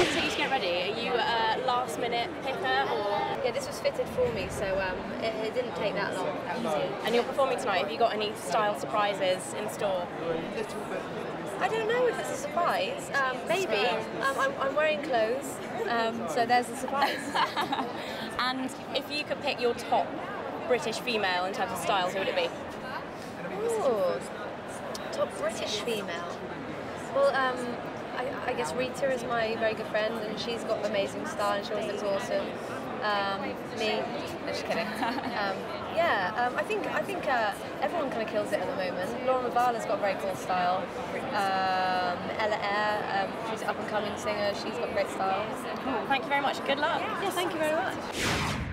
long does it take you to get ready? Are you a last minute picker or? Yeah, this was fitted for me, so um, it, it didn't take that long. Easy. And you're performing tonight. Have you got any style surprises in store? I don't know if it's a surprise. Um, maybe. Um, I'm, I'm wearing clothes, um, so there's a surprise. And if you could pick your top British female in terms of styles, who would it be? Ooh, top British female. Well, um, I, I guess Rita is my very good friend, and she's got amazing style, and she always looks awesome. Um, me, no, just kidding. Um, yeah, um, I think I think uh, everyone kind of kills it at the moment. Laura Mvula's got a very cool style. Um, Ella Eyre, um, she's an up and coming singer. She's got great style. Thank you very much. Good luck. Yeah, thank you very much.